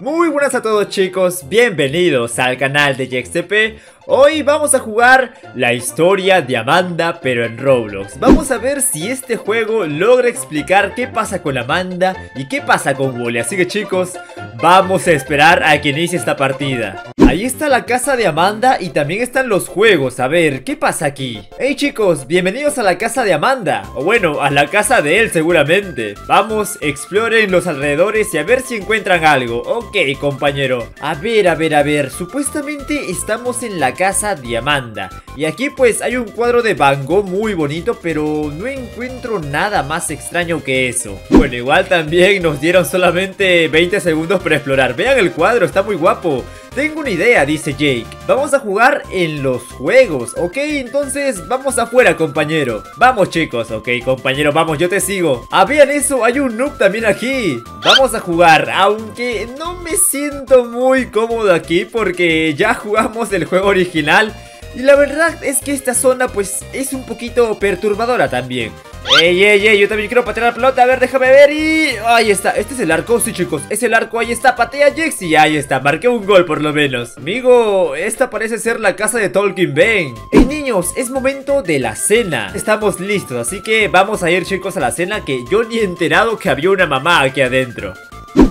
Muy buenas a todos chicos, bienvenidos al canal de JXTP Hoy vamos a jugar la historia de Amanda pero en Roblox. Vamos a ver si este juego logra explicar qué pasa con Amanda y qué pasa con Wally Así que chicos, vamos a esperar a que inicie esta partida Ahí está la casa de Amanda y también están los juegos. A ver, ¿qué pasa aquí? Hey chicos, bienvenidos a la casa de Amanda. O bueno, a la casa de él seguramente. Vamos, exploren los alrededores y a ver si encuentran algo. Ok compañero. A ver, a ver, a ver. Supuestamente estamos en la casa de Amanda. Y aquí pues hay un cuadro de Van muy bonito Pero no encuentro nada más extraño que eso. Bueno, igual también nos dieron solamente 20 segundos para explorar. Vean el cuadro, está muy guapo tengo una idea, dice Jake. Vamos a jugar en los juegos, ¿ok? Entonces vamos afuera, compañero. Vamos, chicos, ok, compañero, vamos, yo te sigo. Ah, vean eso, hay un noob también aquí. Vamos a jugar, aunque no me siento muy cómodo aquí porque ya jugamos el juego original. Y la verdad es que esta zona pues es un poquito perturbadora también. ¡Ey, ey, ey! Yo también quiero patear la pelota. A ver, déjame ver. Y. Ahí está. Este es el arco, sí, chicos. Es el arco. Ahí está. Patea Jex. Y ahí está. Marqué un gol, por lo menos. Amigo, esta parece ser la casa de Tolkien Bane. ¡Ey, niños! Es momento de la cena. Estamos listos. Así que vamos a ir, chicos, a la cena. Que yo ni he enterado que había una mamá aquí adentro.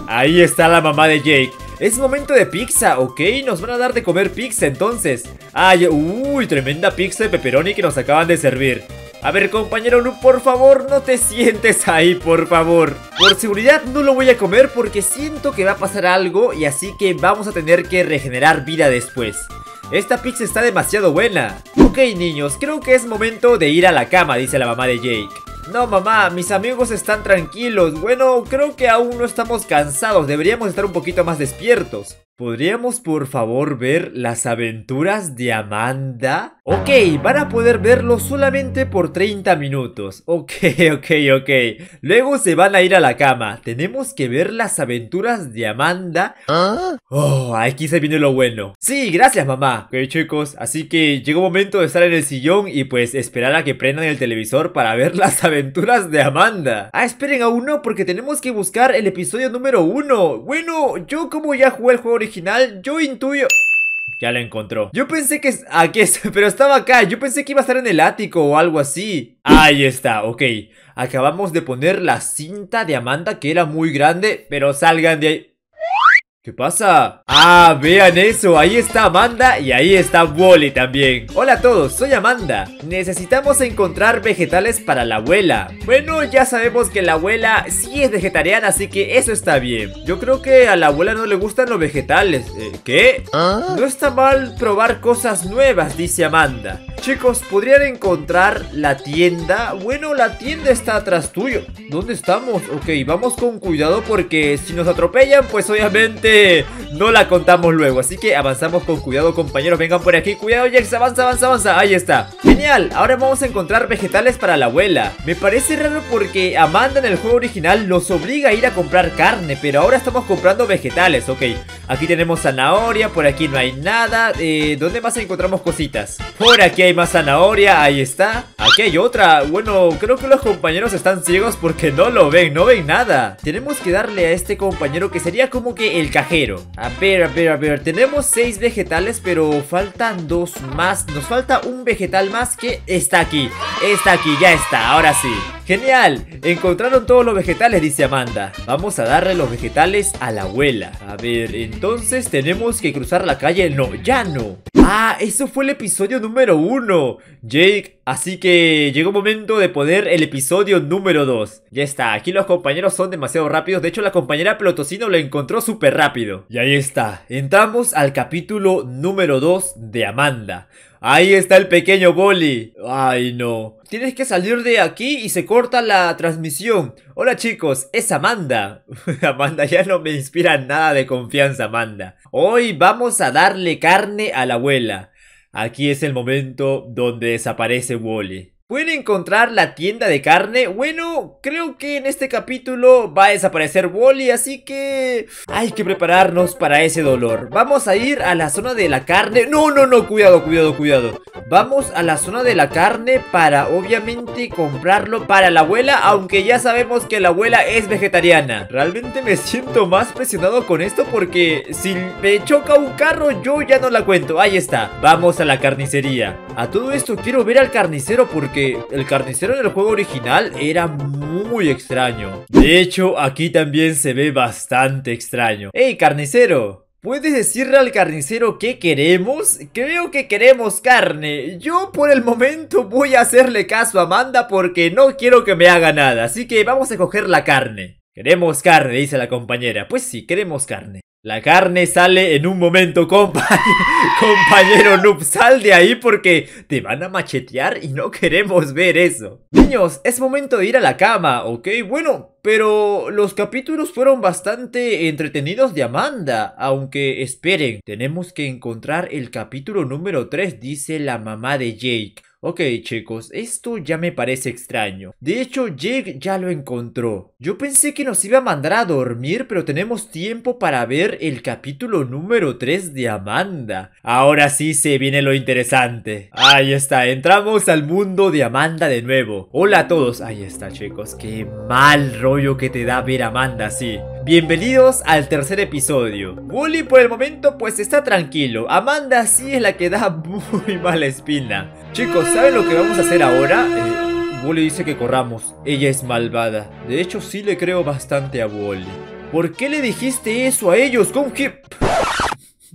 Ahí está la mamá de Jake. Es momento de pizza, ok, nos van a dar de comer pizza entonces Ay, uy, tremenda pizza de pepperoni que nos acaban de servir a ver, compañero por favor, no te sientes ahí, por favor. Por seguridad no lo voy a comer porque siento que va a pasar algo y así que vamos a tener que regenerar vida después. Esta pizza está demasiado buena. Ok, niños, creo que es momento de ir a la cama, dice la mamá de Jake. No, mamá, mis amigos están tranquilos. Bueno, creo que aún no estamos cansados. Deberíamos estar un poquito más despiertos. ¿Podríamos por favor ver las aventuras de Amanda? Ok, van a poder verlo solamente por 30 minutos. Ok, ok, ok. Luego se van a ir a la cama. Tenemos que ver las aventuras de Amanda. ¿Ah? Oh, aquí se viene lo bueno. Sí, gracias mamá. Ok chicos, así que llegó momento de estar en el sillón y pues esperar a que prendan el televisor para ver las aventuras de Amanda. Ah, esperen aún no porque tenemos que buscar el episodio número uno. Bueno, yo como ya jugué el juego original yo intuyo... Ya la encontró. Yo pensé que... Aquí está, pero estaba acá. Yo pensé que iba a estar en el ático o algo así. Ahí está, ok. Acabamos de poner la cinta de Amanda que era muy grande, pero salgan de ahí. ¿Qué pasa? Ah, vean eso, ahí está Amanda y ahí está Wally también Hola a todos, soy Amanda Necesitamos encontrar vegetales para la abuela Bueno, ya sabemos que la abuela sí es vegetariana, así que eso está bien Yo creo que a la abuela no le gustan los vegetales eh, ¿Qué? ¿Ah? No está mal probar cosas nuevas, dice Amanda Chicos, ¿podrían encontrar la tienda? Bueno, la tienda está atrás tuyo ¿Dónde estamos? Ok, vamos con cuidado porque si nos atropellan, pues obviamente no la contamos luego. Así que avanzamos con cuidado, compañeros. Vengan por aquí, cuidado, Jax, avanza, avanza, avanza. Ahí está. Genial, ahora vamos a encontrar vegetales para la abuela. Me parece raro porque Amanda en el juego original nos obliga a ir a comprar carne Pero ahora estamos comprando vegetales, ok. Aquí tenemos zanahoria, por aquí no hay nada. Eh, ¿Dónde más encontramos cositas? Por aquí hay más zanahoria, ahí está Aquí hay otra, bueno, creo que los compañeros están ciegos porque no lo ven, no ven nada. Tenemos que darle a este compañero que sería como que el cajero. A ver, a ver, a ver, tenemos seis vegetales pero faltan dos más. Nos falta un vegetal más que está aquí. Está aquí, ya está, ahora sí. Genial, encontraron todos los vegetales, dice Amanda. Vamos a darle los vegetales a la abuela. A ver, entonces tenemos que cruzar la calle. No, ya no Ah, eso fue el episodio número uno. Jake, así que llegó el momento de poner el episodio número 2 Ya está, aquí los compañeros son demasiado rápidos. De hecho la compañera Pelotocino lo encontró súper rápido. Y ahí está, entramos al capítulo número 2 de Amanda Ahí está el pequeño Bolly. Ay, no. Tienes que salir de aquí y se corta la transmisión. Hola chicos, es Amanda. Amanda ya no me inspira nada de confianza, Amanda. Hoy vamos a darle carne a la abuela. Aquí es el momento donde desaparece Wally. Pueden encontrar la tienda de carne. Bueno, creo que en este capítulo va a desaparecer Wally, así que hay que prepararnos para ese dolor. Vamos a ir a la zona de la carne. No, no, no, cuidado, cuidado, cuidado. Vamos a la zona de la carne para obviamente comprarlo para la abuela, aunque ya sabemos que la abuela es vegetariana. Realmente me siento más presionado con esto porque si me choca un carro yo ya no la cuento. Ahí está, vamos a la carnicería. A todo esto quiero ver al carnicero porque el carnicero en el juego original era muy extraño. De hecho, aquí también se ve bastante extraño. ¡Ey, carnicero! ¿Puedes decirle al carnicero qué queremos? Creo que queremos carne. Yo por el momento voy a hacerle caso a Amanda porque no quiero que me haga nada. Así que vamos a coger la carne. Queremos carne, dice la compañera. Pues sí, queremos carne. La carne sale en un momento, compa compañero noob, sal de ahí porque te van a machetear y no queremos ver eso. Niños, es momento de ir a la cama, ¿ok? Bueno, pero los capítulos fueron bastante entretenidos de Amanda, aunque esperen, tenemos que encontrar el capítulo número 3, dice la mamá de Jake. Ok chicos, esto ya me parece extraño. De hecho, Jake ya lo encontró. Yo pensé que nos iba a mandar a dormir, pero tenemos tiempo para ver el capítulo número 3 de Amanda. Ahora sí se viene lo interesante. Ahí está, entramos al mundo de Amanda de nuevo. Hola a todos. Ahí está chicos, qué mal rollo que te da ver a Amanda así. Bienvenidos al tercer episodio. Wooly por el momento pues está tranquilo. Amanda sí es la que da muy mala espina. Chicos, ¿saben lo que vamos a hacer ahora? Eh, Wally dice que corramos. Ella es malvada. De hecho, sí le creo bastante a Wally. ¿Por qué le dijiste eso a ellos? ¿Con qué?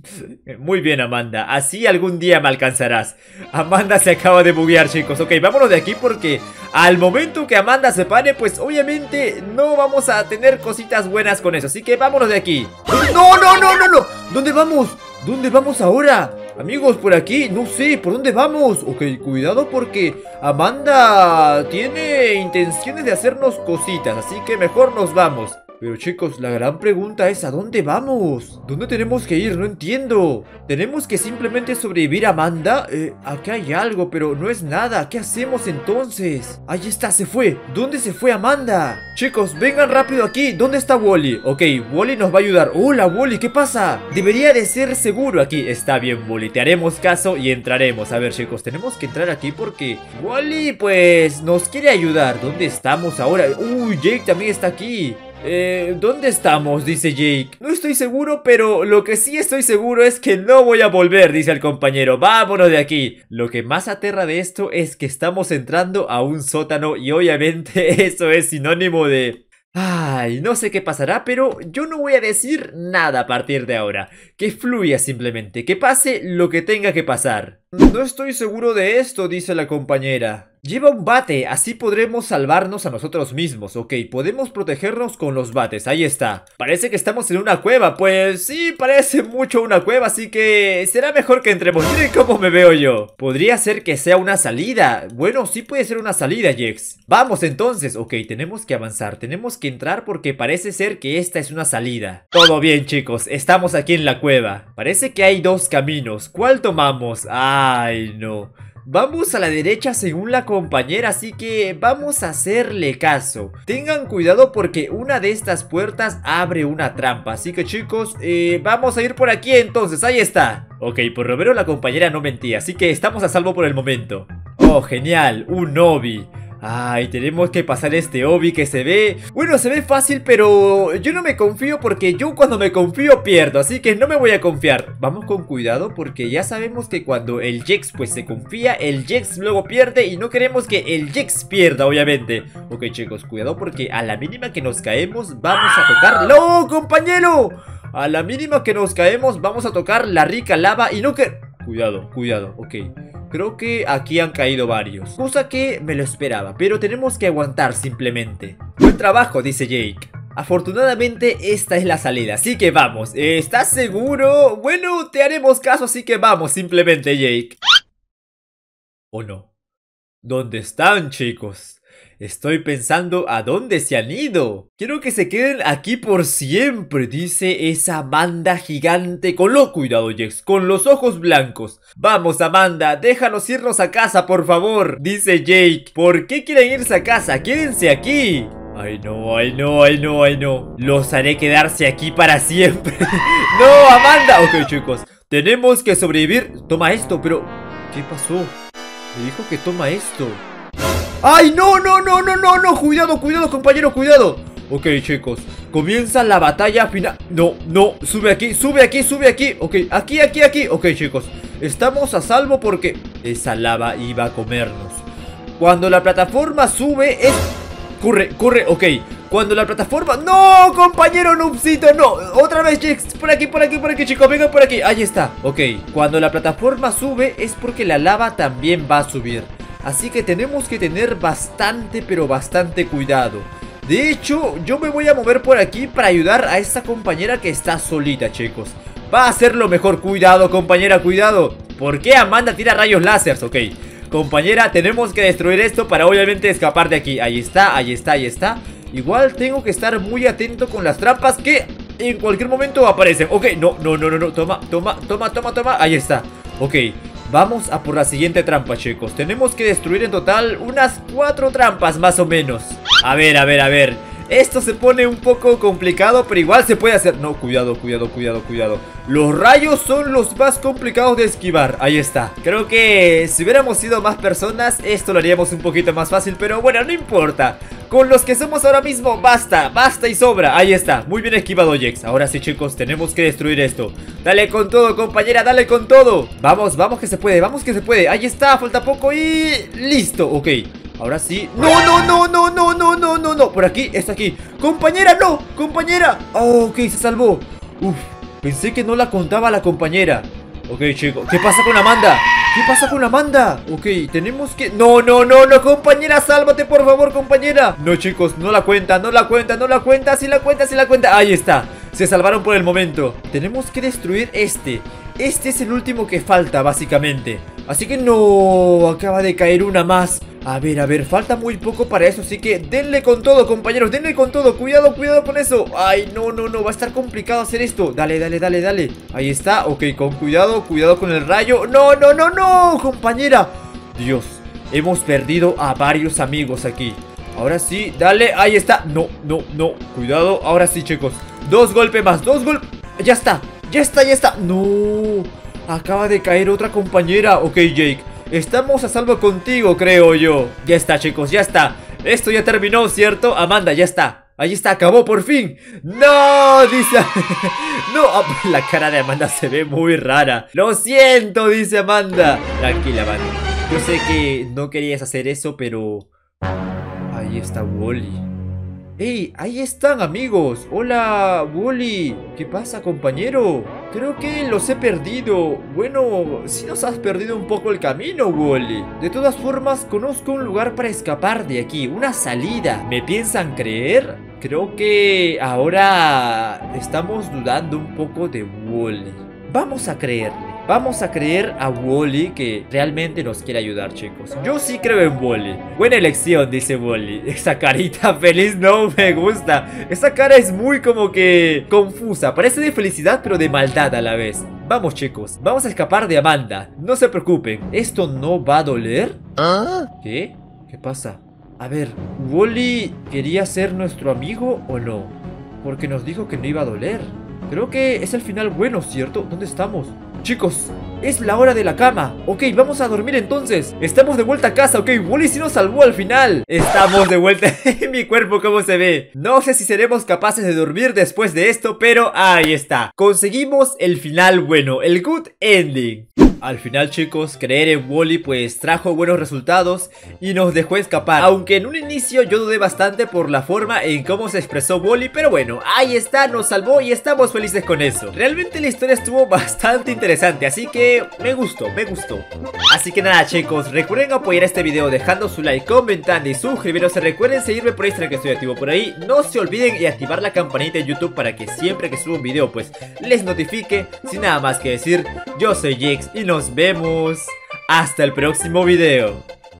Muy bien, Amanda. Así algún día me alcanzarás. Amanda se acaba de buguear, chicos. Ok, vámonos de aquí porque al momento que Amanda se pare, pues obviamente no vamos a tener cositas buenas con eso. Así que vámonos de aquí. ¡No, no, no, no, no! ¿Dónde vamos? ¿Dónde vamos ahora? Amigos, por aquí, no sé, ¿por dónde vamos? Ok, cuidado porque Amanda tiene intenciones de hacernos cositas, así que mejor nos vamos. Pero chicos, la gran pregunta es ¿a dónde vamos? ¿Dónde tenemos que ir? No entiendo ¿Tenemos que simplemente sobrevivir a Amanda? Eh, aquí hay algo, pero no es nada ¿Qué hacemos entonces? Ahí está, se fue ¿Dónde se fue Amanda? Chicos, vengan rápido aquí ¿Dónde está Wally? Ok, Wally nos va a ayudar Hola Wally, ¿qué pasa? Debería de ser seguro aquí Está bien Wally, te haremos caso y entraremos A ver chicos, tenemos que entrar aquí porque Wally pues nos quiere ayudar ¿Dónde estamos ahora? Uy, Jake también está aquí eh, ¿dónde estamos? Dice Jake. No estoy seguro, pero lo que sí estoy seguro es que no voy a volver, dice el compañero. Vámonos de aquí. Lo que más aterra de esto es que estamos entrando a un sótano y obviamente eso es sinónimo de... Ay, no sé qué pasará, pero yo no voy a decir nada a partir de ahora. Que fluya simplemente, que pase lo que tenga que pasar. No estoy seguro de esto, dice la compañera. Lleva un bate, así podremos salvarnos a nosotros mismos, ok, podemos protegernos con los bates, ahí está. Parece que estamos en una cueva, pues sí, parece mucho una cueva, así que será mejor que entremos. Miren cómo me veo yo. Podría ser que sea una salida, bueno, sí puede ser una salida, Jex. Vamos entonces, ok, tenemos que avanzar, tenemos que entrar porque parece ser que esta es una salida. Todo bien chicos, estamos aquí en la cueva. Parece que hay dos caminos, ¿cuál tomamos? Ay, no Vamos a la derecha según la compañera, así que vamos a hacerle caso. Tengan cuidado porque una de estas puertas abre una trampa. Así que chicos, eh, vamos a ir por aquí entonces, ahí está. Ok, por lo la compañera no mentía, así que estamos a salvo por el momento. Oh, genial, un Obi. Ay, tenemos que pasar este obi que se ve... Bueno, se ve fácil, pero yo no me confío porque yo cuando me confío pierdo, así que no me voy a confiar. Vamos con cuidado porque ya sabemos que cuando el Jex pues se confía, el Jex luego pierde y no queremos que el Jex pierda, obviamente. Ok, chicos, cuidado porque a la mínima que nos caemos vamos a tocar... ¡No, compañero! A la mínima que nos caemos vamos a tocar la rica lava y no que... Cuidado, cuidado, ok. Creo que aquí han caído varios. Cosa que me lo esperaba, pero tenemos que aguantar simplemente. Buen trabajo, dice Jake. Afortunadamente esta es la salida, así que vamos. ¿Estás seguro? Bueno, te haremos caso, así que vamos simplemente, Jake. ¿O no? ¿Dónde están, chicos? Estoy pensando a dónde se han ido. Quiero que se queden aquí por siempre, dice esa Amanda gigante con lo cuidado, Jex, con los ojos blancos. Vamos, Amanda, déjanos irnos a casa, por favor, dice Jake. ¿Por qué quieren irse a casa? Quédense aquí. Ay no, ay no, ay no, ay no Los haré quedarse aquí para siempre ¡No, Amanda! Ok, chicos Tenemos que sobrevivir Toma esto, pero... ¿Qué pasó? Me dijo que toma esto ¡Ay, no, no, no, no, no, no! Cuidado, cuidado, compañero, cuidado. Ok, chicos Comienza la batalla final. No, no, sube aquí, sube aquí, sube aquí. Ok, aquí, aquí, aquí. Ok, chicos Estamos a salvo porque esa lava iba a comernos. Cuando la plataforma sube es Corre, corre, ok. Cuando la plataforma... ¡No, compañero noobcito! ¡No! Otra vez, Jex Por aquí, por aquí, por aquí, chicos Venga por aquí. Ahí está Ok. Cuando la plataforma sube Es porque la lava también va a subir Así que tenemos que tener bastante, pero bastante cuidado. De hecho, yo me voy a mover por aquí Para ayudar a esta compañera que está solita, chicos. Va a ser lo mejor. Cuidado, compañera, cuidado. ¿Por qué Amanda tira rayos láseres? Ok. Compañera, tenemos que destruir esto para obviamente escapar de aquí. Ahí está, ahí está, ahí está. Igual tengo que estar muy atento con las trampas que en cualquier momento aparecen. Ok, no, no, no, no, no, toma, toma, toma, toma, toma. Ahí está, ok Vamos a por la siguiente trampa, chicos. Tenemos que destruir en total unas cuatro trampas más o menos. A ver, a ver, a ver. Esto se pone un poco complicado, pero igual se puede hacer. No, cuidado, cuidado, cuidado, cuidado Los rayos son los más complicados de esquivar. Ahí está. Creo que si hubiéramos sido más personas Esto lo haríamos un poquito más fácil Pero bueno, no importa. Con los que somos ahora mismo, basta, basta y sobra. Ahí está, muy bien esquivado Jex. Ahora sí chicos, tenemos que destruir esto. Dale con todo compañera, dale con todo. Vamos, vamos que se puede, vamos que se puede. Ahí está, falta poco y... listo, ok. Ahora sí. ¡No, no, no, no, no, no, no, no, no! Por aquí, está aquí. ¡Compañera, no! ¡Compañera! Oh, ok, se salvó. Uf, pensé que no la contaba la compañera. Ok, chicos ¿Qué pasa con Amanda? ¿Qué pasa con Amanda? Ok, tenemos que... No, no, no, no, compañera, sálvate, por favor, compañera. No, chicos, no la cuenta, no la cuenta, no la cuenta Si la cuenta, si la cuenta. Ahí está Se salvaron por el momento. Tenemos que destruir este. Este es el último que falta, básicamente. Así que no... Acaba de caer una más a ver, a ver, falta muy poco para eso Así que denle con todo, compañeros Denle con todo, cuidado, cuidado con eso. Ay, no, no, no, va a estar complicado hacer esto. Dale, dale, dale, dale. Ahí está, ok, con cuidado, cuidado con el rayo. No, no, no, no, compañera. Dios, hemos perdido a varios amigos aquí. Ahora sí, dale, ahí está. No, no, no, cuidado, ahora sí, chicos. Dos golpes más, dos golpes Ya está, ya está, ya está. No, acaba de caer otra compañera. Ok, Jake Estamos a salvo contigo, creo yo. Ya está, chicos, ya está. Esto ya terminó, ¿cierto? Amanda, ya está. Ahí está, acabó por fin. ¡No! Dice... no, ah, la cara de Amanda se ve muy rara. Lo siento, dice Amanda. Tranquila, Amanda. Yo sé que no querías hacer eso, pero... Ahí está Wally ¡Ey! Ahí están amigos Hola Wally ¿Qué pasa compañero? Creo que los he perdido Bueno, si nos has perdido un poco el camino Wally De todas formas conozco un lugar para escapar de aquí Una salida ¿Me piensan creer? Creo que ahora estamos dudando un poco de Wally Vamos a creerle Vamos a creer a Wally que realmente nos quiere ayudar, chicos. Yo sí creo en Wally. Buena elección, dice Wally. Esa carita feliz no me gusta. Esa cara es muy como que confusa. Parece de felicidad, pero de maldad a la vez. Vamos, chicos. Vamos a escapar de Amanda. No se preocupen. ¿Esto no va a doler? ¿Ah? ¿Qué? ¿Qué pasa? A ver, ¿Wally quería ser nuestro amigo o no? Porque nos dijo que no iba a doler. Creo que es el final bueno, ¿cierto? ¿Dónde estamos? Chicos, es la hora de la cama. Ok, vamos a dormir entonces. Estamos de vuelta a casa, ok. Wally sí nos salvó al final. Estamos de vuelta mi cuerpo, ¿cómo se ve? No sé si seremos capaces de dormir después de esto Pero ahí está. Conseguimos el final bueno, el good ending al final chicos, creer en Wally pues trajo buenos resultados y nos dejó escapar. Aunque en un inicio yo dudé bastante por la forma en cómo se expresó Wally Pero bueno, ahí está, nos salvó y estamos felices con eso. Realmente la historia estuvo bastante interesante, así que me gustó, me gustó. Así que nada chicos, recuerden apoyar este video dejando su like, comentando y suscribiros Recuerden seguirme por Instagram que estoy activo por ahí. No se olviden y activar la campanita en YouTube para que siempre que suba un video pues les notifique. Sin nada más que decir, yo soy Jex y nos vemos hasta el próximo video.